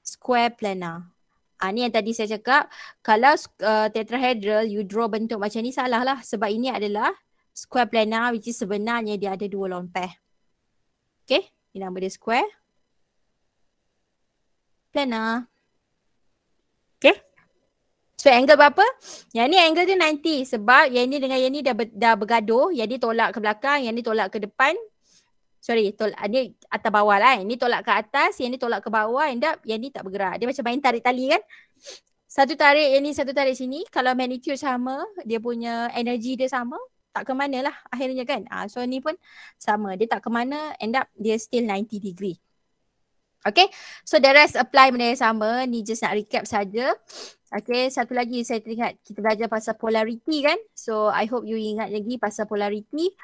Square planar. Ah ni yang tadi saya cakap, kalau uh, tetrahedral you draw bentuk macam ni salah lah sebab ini adalah square planar which is sebenarnya dia ada dua lone pair. Okay, ini nama dia square planar. Okay. So angle berapa? Yang ni angle dia 90 sebab yang ni dengan yang ni dah, ber, dah bergaduh. Yang ni tolak ke belakang, yang ni tolak ke depan. Sorry, tolak, ni atas bawah lah. Yang ni tolak ke atas, yang ni tolak ke bawah. End up yang ni tak bergerak. Dia macam main tarik tali kan. Satu tarik, yang ni satu tarik sini. Kalau magnitude sama, dia punya energy dia sama. Tak ke mana lah akhirnya kan. Ah, so ni pun sama. Dia tak ke mana, end up dia still 90 degree. Okay, so the rest apply benda yang sama. Ni just nak recap saja. Okay, satu lagi saya teringat kita belajar pasal polarity kan. So I hope you ingat lagi pasal polarity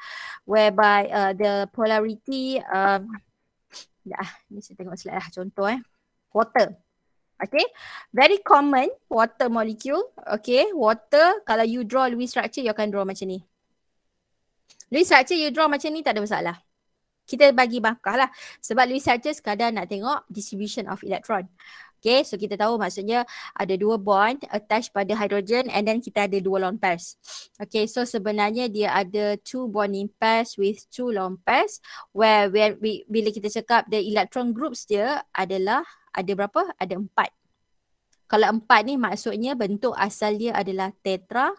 whereby uh, the polarity um, dah ni saya tengok slide lah contoh eh. Water. Okay, very common water molecule. Okay, water kalau you draw Lewis structure you akan draw macam ni. Lewis structure you draw macam ni tak ada masalah. Kita bagi markah lah. Sebab Lewis structure sekadar nak tengok distribution of electron. Okay, so kita tahu maksudnya ada dua bond attached pada hydrogen and then kita ada dua lone pairs. Okay, so sebenarnya dia ada two bonding pairs with two lone pairs where, where we, bila kita cakap the electron groups dia adalah ada berapa? Ada empat. Kalau empat ni maksudnya bentuk asal dia adalah tetrahedral.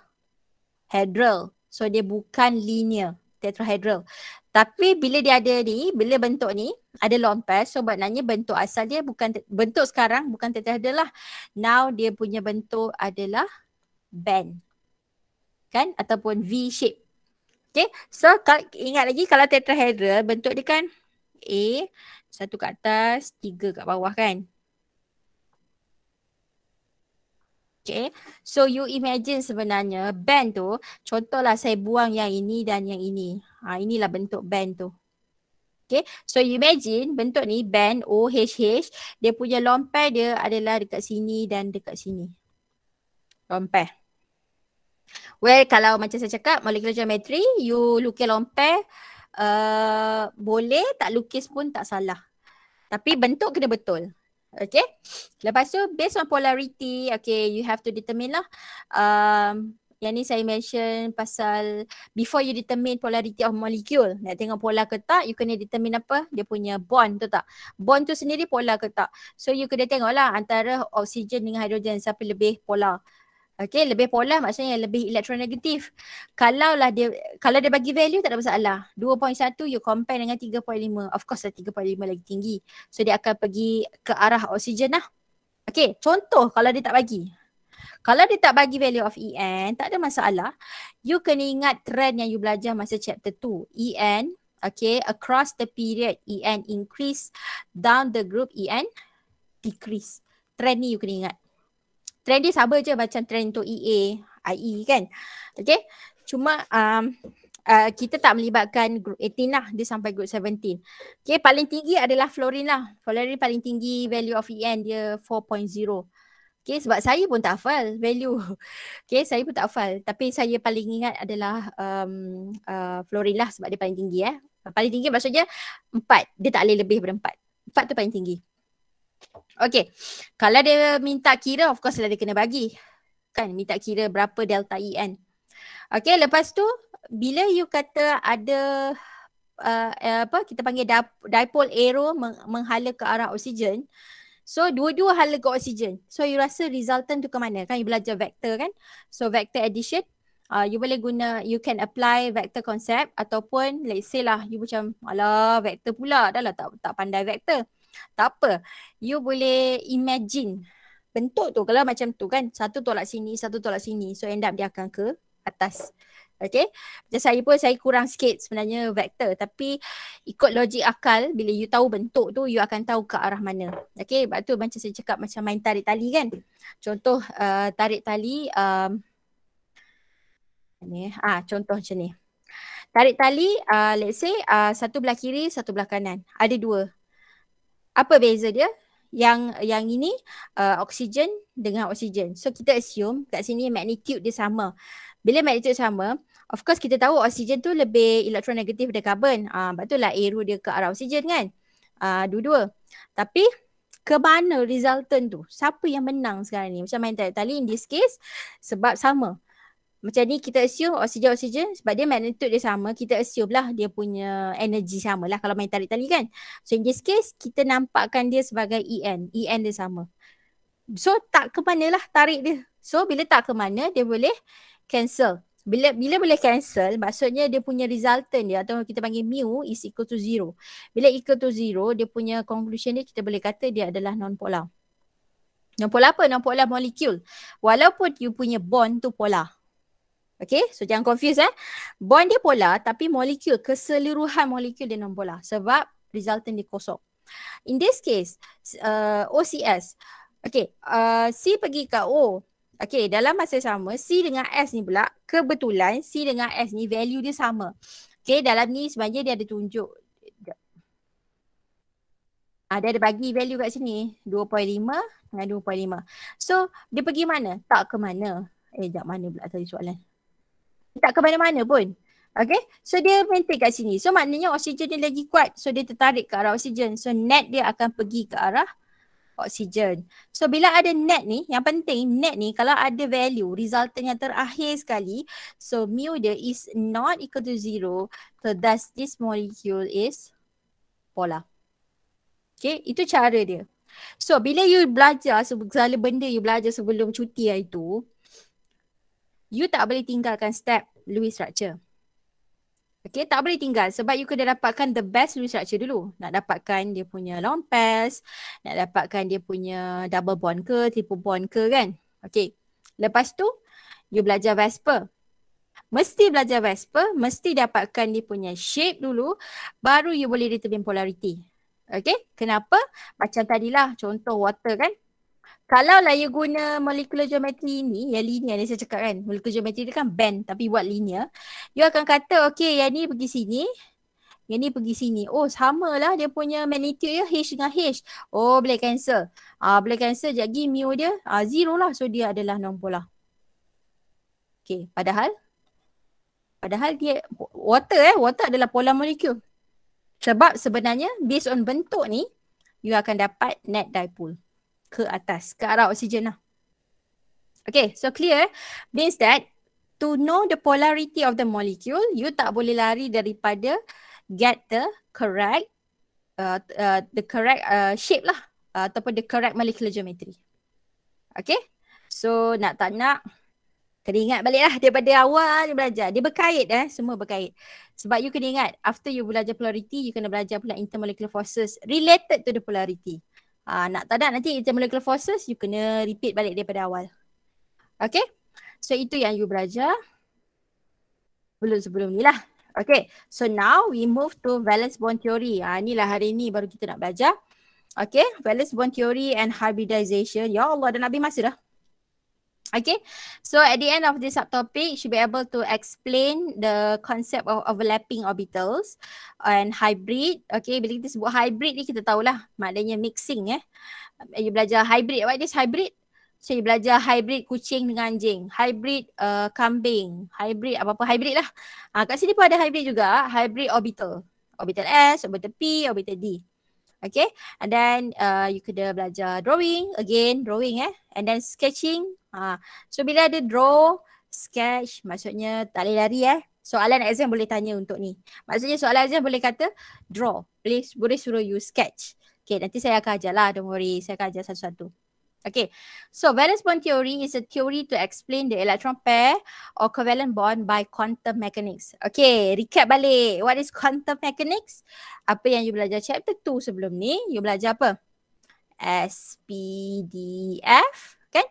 So dia bukan linear tetrahedral. Tapi bila dia ada ni, bila bentuk ni ada lone pair, so maknanya bentuk asal dia bukan bentuk sekarang bukan tetrahedral lah. Now dia punya bentuk adalah band. Kan? Ataupun V shape. Okay. So ingat lagi kalau tetrahedral bentuk dia kan A, satu kat atas, tiga kat bawah kan. Okay. So you imagine sebenarnya band tu, contohlah saya buang yang ini dan yang ini. Ha, inilah bentuk band tu. Okay. So you imagine bentuk ni band OHH. Dia punya lone pair dia adalah dekat sini dan dekat sini. Lone pair. Well kalau macam saya cakap molecular geometry you lukis lone pair uh, boleh tak lukis pun tak salah. Tapi bentuk kena betul. Okay. Lepas tu based on polarity okay you have to determine lah. Um, yang ni saya mention pasal before you determine polarity of molecule. Nak tengok polar ke tak, you kena determine apa? Dia punya bond tu tak? Bond tu sendiri polar ke tak? So you kena tengok lah antara oksigen dengan hidrogen siapa lebih polar. Okay, lebih polar maksudnya lebih elektronegatif. Kalau lah dia, kalau dia bagi value tak ada masalah. 2.1 you compare dengan 3.5. Of course lah 3.5 lagi tinggi. So dia akan pergi ke arah oksigen lah. Okay, contoh kalau dia tak bagi. Kalau dia tak bagi value of EN, tak ada masalah. You kena ingat trend yang you belajar masa chapter 2. EN, okay, across the period, EN increase. Down the group, EN decrease. Trend ni you kena ingat. Trend dia sama je macam trend untuk EA, IE kan. Okay, cuma um, uh, kita tak melibatkan group 18 lah. Dia sampai group 17. Okay, paling tinggi adalah fluorine lah. Fluorine paling tinggi value of EN dia 4.0. Okay, sebab saya pun tak hafal value. Okay, saya pun tak hafal. Tapi saya paling ingat adalah um, uh, fluorine lah sebab dia paling tinggi. Eh. Paling tinggi maksudnya empat. Dia tak boleh lebih daripada empat. Empat tu paling tinggi. Okay, kalau dia minta kira, of course lah dia kena bagi. Kan, minta kira berapa delta EN. Okay, lepas tu, bila you kata ada uh, apa kita panggil dipole arrow menghala ke arah oksigen, So dua-dua hala ke oksigen. So you rasa resultant tu ke mana? Kan you belajar vector kan? So vector addition. Uh, you boleh guna, you can apply vector concept ataupun let's say lah you macam alah vector pula dah lah tak, tak pandai vector. Tak apa. You boleh imagine bentuk tu kalau macam tu kan satu tolak sini, satu tolak sini. So end up dia akan ke atas. Okay. Macam saya pun saya kurang sikit sebenarnya vektor. Tapi ikut logik akal bila you tahu bentuk tu you akan tahu ke arah mana. Okay. Sebab tu macam saya cakap macam main tarik tali kan. Contoh uh, tarik tali. Um, ni, ah, contoh macam ni. Tarik tali uh, let's say uh, satu belah kiri satu belah kanan. Ada dua. Apa beza dia? Yang yang ini uh, oksigen dengan oksigen. So kita assume kat sini magnitude dia sama. Bila magnitude sama, of course kita tahu oksigen tu lebih elektronegatif dari karbon. Ah, uh, betul arrow dia ke arah oksigen kan? Ah, uh, dua-dua. Tapi ke mana resultant tu? Siapa yang menang sekarang ni? Macam main tali in this case sebab sama. Macam ni kita assume oksigen-oksigen sebab dia magnitude dia sama, kita assume lah dia punya energy sama lah kalau main tarik tali kan. So in this case, kita nampakkan dia sebagai EN. EN dia sama. So tak ke mana lah tarik dia. So bila tak ke mana, dia boleh cancel. Bila bila boleh cancel, maksudnya dia punya resultant dia atau kita panggil mu is equal to zero. Bila equal to zero, dia punya conclusion dia kita boleh kata dia adalah non-polar. Non-polar apa? Non-polar molecule. Walaupun you punya bond tu polar. Okay, so jangan confuse eh. Bond dia polar tapi molekul, keseluruhan molekul dia non-polar. Sebab resultant dia kosong. In this case, uh, OCS. Okay, uh, C pergi ke O. Okay, dalam masa sama, C dengan S ni pula, kebetulan C dengan S ni value dia sama. Okay, dalam ni sebenarnya dia ada tunjuk. Ah, dia ada bagi value kat sini. 2.5 dengan 2.5. So, dia pergi mana? Tak ke mana? Eh, tak mana pula tadi soalan. Tak ke mana-mana pun. Okay, so dia maintain kat sini. So, maknanya oksigen dia lagi kuat. So, dia tertarik ke arah oksigen. So, net dia akan pergi ke arah oksigen. So bila ada net ni, yang penting net ni kalau ada value resultant yang terakhir sekali, so mu dia is not equal to zero, so thus this molecule is polar. Okay, itu cara dia. So bila you belajar segala benda you belajar sebelum cuti hari tu, you tak boleh tinggalkan step Lewis structure. Okay, tak boleh tinggal sebab you kena dapatkan the best Lewis structure dulu. Nak dapatkan dia punya long pass, nak dapatkan dia punya double bond ke, triple bond ke kan. Okay, lepas tu you belajar Vesper. Mesti belajar Vesper, mesti dapatkan dia punya shape dulu, baru you boleh determine polarity. Okay, kenapa? Macam tadilah contoh water kan. Kalau lah you guna molecular geometry ni, yang linear ni saya cakap kan. Molecular geometry dia kan bend tapi buat linear. You akan kata okay yang ni pergi sini. Yang ni pergi sini. Oh sama lah dia punya magnitude ya H dengan H. Oh boleh cancel. Ah boleh cancel lagi mu dia ah, zero lah. So dia adalah non polar. Okay padahal. Padahal dia water eh. Water adalah polar molecule. Sebab sebenarnya based on bentuk ni. You akan dapat net dipole ke atas, ke arah oksigen lah. Okay, so clear means that to know the polarity of the molecule, you tak boleh lari daripada get the correct uh, uh, the correct uh, shape lah uh, ataupun the correct molecular geometry. Okay, so nak tak nak kena ingat balik lah daripada awal you belajar. Dia berkait eh, semua berkait. Sebab you kena ingat, after you belajar polarity, you kena belajar pula intermolecular forces related to the polarity. Uh, nak tak nak nanti intermolecular forces you kena repeat balik daripada awal. Okay. So itu yang you belajar. Belum sebelum ni lah. Okay. So now we move to valence bond theory. Ha, inilah hari ni baru kita nak belajar. Okay. Valence bond theory and hybridization. Ya Allah dah nak habis masa dah. Okay, so at the end of this subtopic, you should be able to explain the concept of overlapping orbitals and hybrid. Okay, bila kita sebut hybrid ni kita tahulah maknanya mixing eh. You belajar hybrid, what is hybrid? So you belajar hybrid kucing dengan anjing, hybrid uh, kambing, hybrid apa-apa hybrid lah. Uh, kat sini pun ada hybrid juga, hybrid orbital. Orbital S, orbital P, orbital D. Okay, and then uh, you could belajar drawing, again drawing eh. And then sketching, Ha. So bila ada draw, sketch, maksudnya tak boleh lari eh. Soalan exam boleh tanya untuk ni. Maksudnya soalan exam boleh kata draw. Boleh, boleh suruh you sketch. Okay, nanti saya akan ajar lah. Don't worry, saya akan ajar satu-satu. Okay, so valence bond theory is a theory to explain the electron pair or covalent bond by quantum mechanics. Okay, recap balik. What is quantum mechanics? Apa yang you belajar chapter 2 sebelum ni? You belajar apa? SPDF kan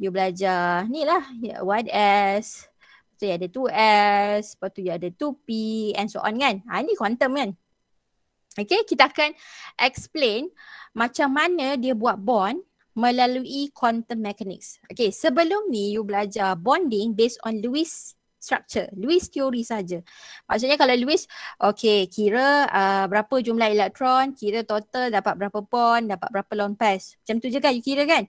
you belajar ni lah 1S lepas tu ada 2S lepas tu ada 2P and so on kan ha, ni quantum kan Okay, kita akan explain macam mana dia buat bond melalui quantum mechanics. Okay, sebelum ni you belajar bonding based on Lewis structure, Lewis theory saja. Maksudnya kalau Lewis, okay, kira uh, berapa jumlah elektron, kira total dapat berapa bond, dapat berapa long pass. Macam tu je kan you kira kan?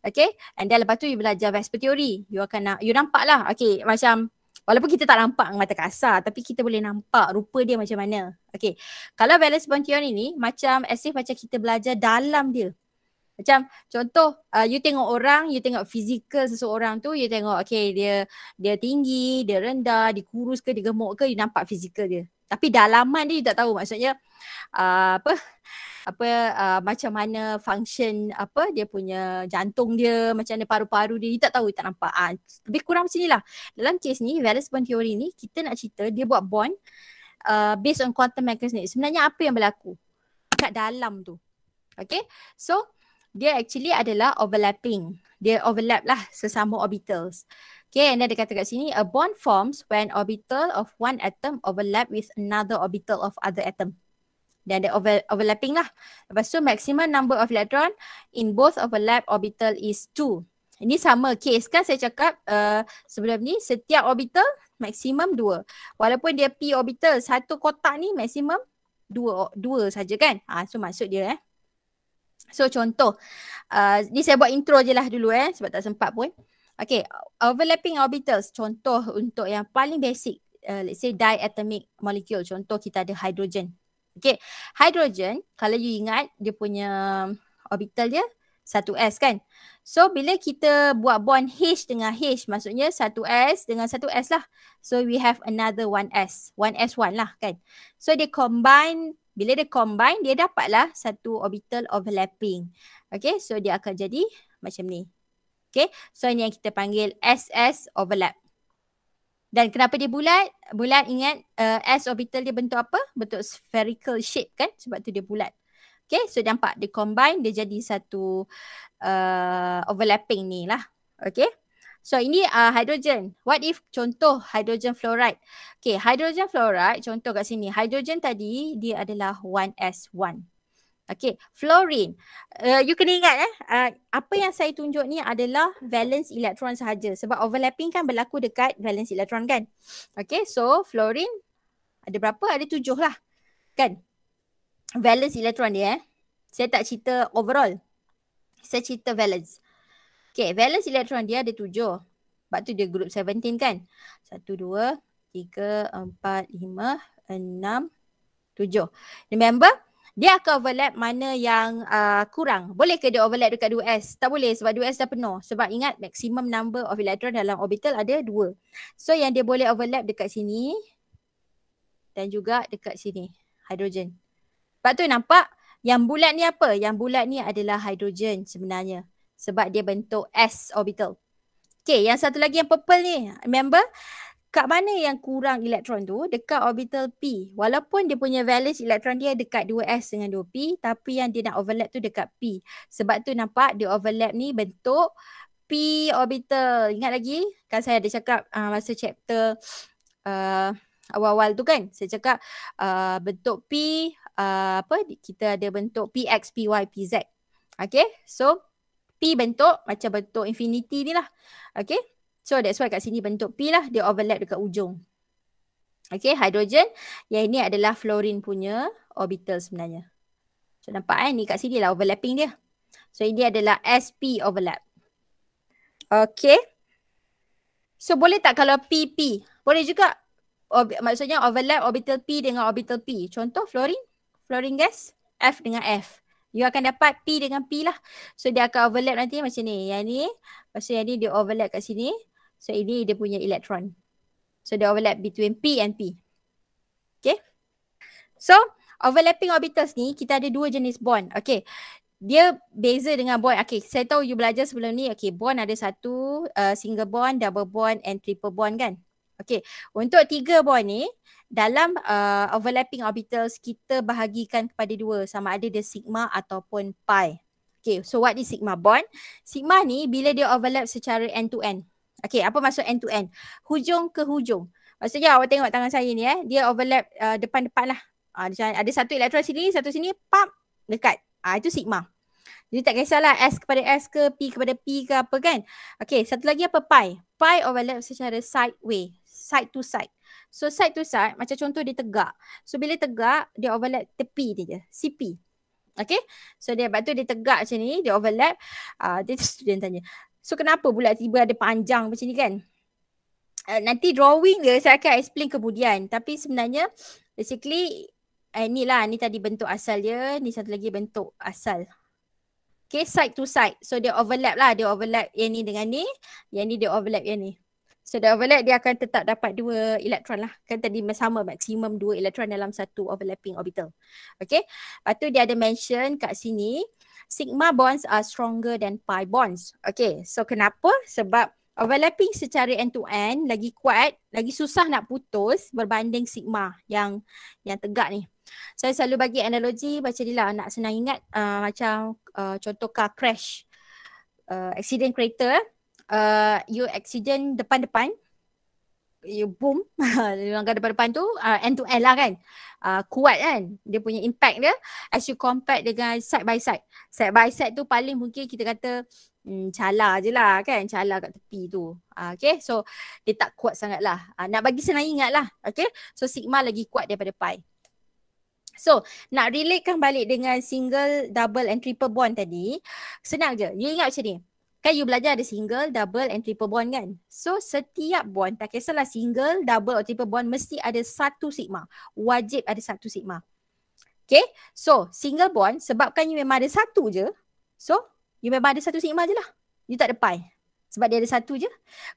Okay. And then lepas tu you belajar Vesper theory. You akan nak, you nampak lah. Okay. Macam walaupun kita tak nampak mata kasar tapi kita boleh nampak rupa dia macam mana. Okay. Kalau valence bond theory ni macam as if macam kita belajar dalam dia. Macam contoh uh, you tengok orang, you tengok fizikal seseorang tu, you tengok okay dia dia tinggi, dia rendah, dia kurus ke, dia gemuk ke, you nampak fizikal dia. Tapi dalaman dia you tak tahu. Maksudnya uh, apa? Apa uh, macam mana function apa dia punya jantung dia macam mana paru-paru dia you tak tahu you tak nampak. Ah lebih kurang macam inilah. Dalam case ni valence bond theory ni kita nak cerita dia buat bond uh, based on quantum mechanics sebenarnya apa yang berlaku? Kat dalam tu. Okay? So dia actually adalah overlapping dia overlap lah sesama orbitals Okay, and then dia kata kat sini, a bond forms when orbital of one atom overlap with another orbital of other atom dan ada over, overlapping lah. Lepas tu maximum number of electron in both overlap orbital is 2. Ini sama case kan saya cakap uh, sebelum ni setiap orbital maksimum dua. Walaupun dia p orbital satu kotak ni maksimum dua dua saja kan. Ha, so maksud dia eh. So contoh uh, ni saya buat intro je lah dulu eh sebab tak sempat pun. Okay overlapping orbitals contoh untuk yang paling basic uh, let's say diatomic molecule contoh kita ada hydrogen. Okay hydrogen kalau you ingat dia punya orbital dia satu S kan. So bila kita buat bond H dengan H maksudnya satu S dengan satu S lah. So we have another one S. One S1 lah kan. So dia combine, bila dia combine dia dapatlah satu orbital overlapping. Okay so dia akan jadi macam ni. Okay so ini yang kita panggil SS overlap. Dan kenapa dia bulat? Bulat ingat uh, S orbital dia bentuk apa? Bentuk spherical shape kan? Sebab tu dia bulat. Okay, so nampak dia combine, dia jadi satu uh, overlapping ni lah. Okay, so ini uh, hydrogen. What if contoh hydrogen fluoride? Okay, hydrogen fluoride, contoh kat sini. Hydrogen tadi, dia adalah 1S1. Okay, fluorine. Uh, you kena ingat eh, uh, apa yang saya tunjuk ni adalah valence elektron sahaja. Sebab overlapping kan berlaku dekat valence elektron kan. Okay, so fluorine ada berapa? Ada tujuh lah. Kan? valence elektron dia eh. Saya tak cerita overall. Saya cerita valence. Okay, valence elektron dia ada tujuh. Sebab tu dia group 17 kan. Satu, dua, tiga, empat, lima, enam, tujuh. Remember, dia akan overlap mana yang uh, kurang. Boleh ke dia overlap dekat 2S? Tak boleh sebab 2S dah penuh. Sebab ingat maximum number of electron dalam orbital ada dua. So yang dia boleh overlap dekat sini dan juga dekat sini. Hydrogen. Sebab tu nampak yang bulat ni apa? Yang bulat ni adalah hidrogen sebenarnya. Sebab dia bentuk S orbital. Okay, yang satu lagi yang purple ni. Remember, kat mana yang kurang elektron tu? Dekat orbital P. Walaupun dia punya valence elektron dia dekat 2S dengan 2P. Tapi yang dia nak overlap tu dekat P. Sebab tu nampak dia overlap ni bentuk P orbital. Ingat lagi? Kan saya ada cakap uh, masa chapter uh, awal-awal tu kan. Saya cakap uh, bentuk P uh, apa kita ada bentuk px py pz okay so p bentuk macam bentuk infinity ni lah. Okay? So that's why kat sini bentuk p lah dia overlap dekat ujung. Okay hydrogen yang ini adalah fluorine punya orbital sebenarnya. So nampak eh? Ni kat sini lah overlapping dia. So ini adalah sp overlap. Okay? So boleh tak kalau pp boleh juga. Ob- maksudnya overlap orbital P dengan orbital P. Contoh fluorine. Fluorine gas F dengan F. You akan dapat P dengan P lah. So dia akan overlap nanti macam ni. Yang ni, tu yang ni dia overlap kat sini. So ini dia punya elektron. So dia overlap between P and P. Okay. So overlapping orbitals ni kita ada dua jenis bond. Okay. Dia beza dengan bond. Okay saya tahu you belajar sebelum ni. Okay bond ada satu uh, single bond, double bond and triple bond kan. Okay. Untuk tiga bond ni dalam uh, overlapping orbitals kita bahagikan kepada dua sama ada dia sigma ataupun pi. Okay, so what is sigma bond? Sigma ni bila dia overlap secara end to end. Okay, apa maksud end to end? Hujung ke hujung. Maksudnya awak tengok tangan saya ni eh, dia overlap uh, depan-depan lah. Uh, ada satu elektron sini, satu sini, pam, dekat. Uh, itu sigma. Jadi tak kisahlah S kepada S ke P kepada P ke apa kan. Okay, satu lagi apa pi? Pi overlap secara sideway, side to side. So side to side macam contoh dia tegak. So bila tegak dia overlap tepi dia je. CP. Okay. So dia sebab tu dia tegak macam ni. Dia overlap. Uh, dia student tanya. So kenapa pula tiba ada panjang macam ni kan? Uh, nanti drawing dia saya akan explain kemudian. Tapi sebenarnya basically eh, ni lah. Ni tadi bentuk asal dia. Ni satu lagi bentuk asal. Okay side to side. So dia overlap lah. Dia overlap yang ni dengan ni. Yang ni dia overlap yang ni. So the overlap dia akan tetap dapat dua elektron lah. Kan tadi sama maksimum dua elektron dalam satu overlapping orbital. Okay. Lepas tu dia ada mention kat sini. Sigma bonds are stronger than pi bonds. Okay. So kenapa? Sebab overlapping secara end to end lagi kuat, lagi susah nak putus berbanding sigma yang yang tegak ni. Saya selalu bagi analogi macam ni lah nak senang ingat uh, macam uh, contoh car crash. Uh, accident crater uh, you accident depan-depan you boom langkah depan-depan tu uh, end to end lah kan. Uh, kuat kan dia punya impact dia as you compare dengan side by side. Side by side tu paling mungkin kita kata hmm, cala je lah kan cala kat tepi tu. Uh, okay so dia tak kuat sangat lah. Uh, nak bagi senang ingat lah okay? So sigma lagi kuat daripada pi. So, nak relatekan balik dengan single, double and triple bond tadi, senang je. You ingat macam ni. Kan you belajar ada single, double and triple bond kan? So setiap bond, tak kisahlah single, double atau triple bond mesti ada satu sigma. Wajib ada satu sigma. Okay, so single bond sebabkan you memang ada satu je. So, you memang ada satu sigma je lah. You tak ada pi. Sebab dia ada satu je.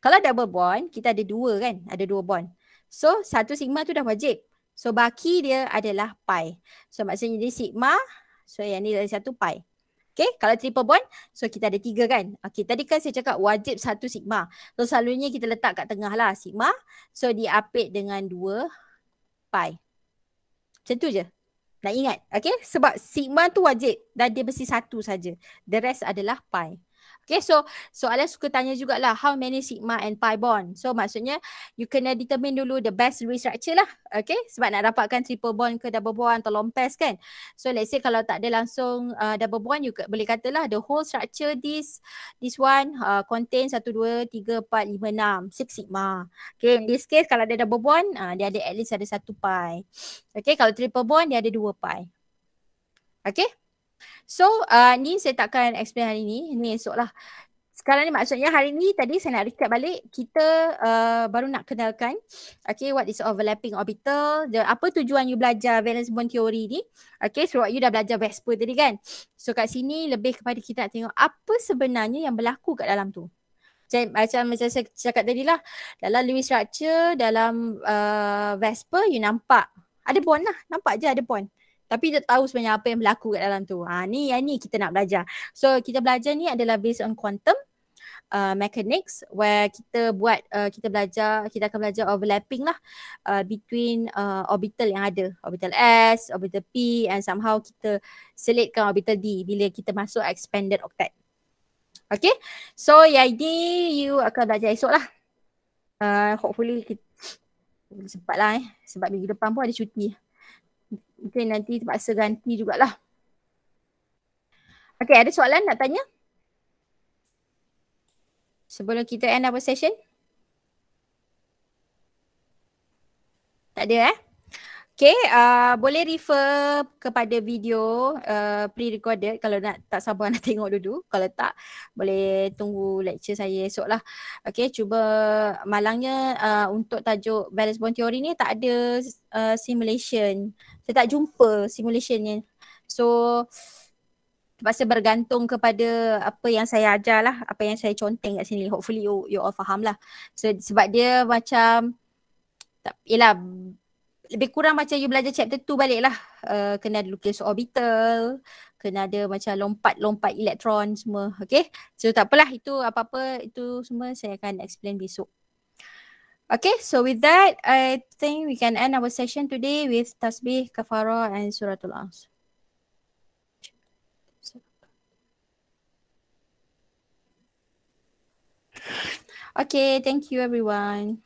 Kalau double bond, kita ada dua kan? Ada dua bond. So, satu sigma tu dah wajib. So, baki dia adalah pi. So, maksudnya dia sigma. So, yang ni ada satu pi. Okay, kalau triple bond, so kita ada tiga kan. Okay, tadi kan saya cakap wajib satu sigma. So selalunya kita letak kat tengah lah sigma. So diapit dengan dua pi. Macam tu je. Nak ingat, okay. Sebab sigma tu wajib dan dia mesti satu saja. The rest adalah pi. Okay, so soalan suka tanya jugalah how many sigma and pi bond. So maksudnya you kena determine dulu the best Lewis structure lah. Okay, sebab nak dapatkan triple bond ke double bond atau long pairs kan. So let's say kalau tak ada langsung uh, double bond, you boleh katalah the whole structure this this one uh, contain 1, 2, 3, 4, 5, 6, 6 sigma. Okay, in this case kalau ada double bond, uh, dia ada at least ada satu pi. Okay, kalau triple bond, dia ada dua pi. Okay. So uh, ni saya takkan explain hari ni. Ni esok lah. Sekarang ni maksudnya hari ni tadi saya nak recap balik. Kita uh, baru nak kenalkan okay, what is overlapping orbital. The, apa tujuan you belajar valence bond theory ni. Okay, sebab you dah belajar Vesper tadi kan. So kat sini lebih kepada kita nak tengok apa sebenarnya yang berlaku kat dalam tu. Macam, macam, macam saya cakap tadi lah. Dalam Lewis structure, dalam uh, Vesper you nampak. Ada bond lah. Nampak je ada bond. Tapi kita tahu sebenarnya apa yang berlaku kat dalam tu. Ha, ni yang ni kita nak belajar. So kita belajar ni adalah based on quantum uh, mechanics where kita buat, uh, kita belajar, kita akan belajar overlapping lah uh, between uh, orbital yang ada. Orbital S, orbital P and somehow kita selitkan orbital D bila kita masuk expanded octet. Okay. So yang ini you akan belajar esok lah. Uh, hopefully kita sempat lah eh. Sebab minggu depan pun ada cuti mungkin nanti terpaksa ganti jugalah. Okay, ada soalan nak tanya? Sebelum kita end our session? Tak ada eh? Okay, uh, boleh refer kepada video uh, pre-recorded kalau nak tak sabar nak tengok dulu. Kalau tak, boleh tunggu lecture saya esok lah. Okay, cuba malangnya uh, untuk tajuk balance bond theory ni tak ada uh, simulation. Saya tak jumpa simulationnya. So, terpaksa bergantung kepada apa yang saya ajar lah. Apa yang saya conteng kat sini. Hopefully you, you all faham lah. So, sebab dia macam, tak, yelah, lebih kurang macam you belajar chapter tu balik lah. Uh, kena ada lukis orbital, kena ada macam lompat-lompat elektron semua. Okay. So tak apalah itu apa-apa itu semua saya akan explain besok. Okay, so with that, I think we can end our session today with Tasbih, Kafara and Suratul As. Okay, thank you everyone.